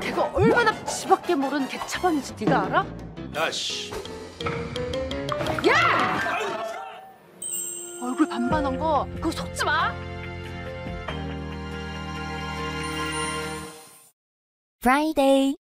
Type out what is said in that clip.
걔가 얼마나 지밖에 모르는 개차반인지 네가 알아? 야씨 얼굴 반반한 거 그거 속지 마. Friday.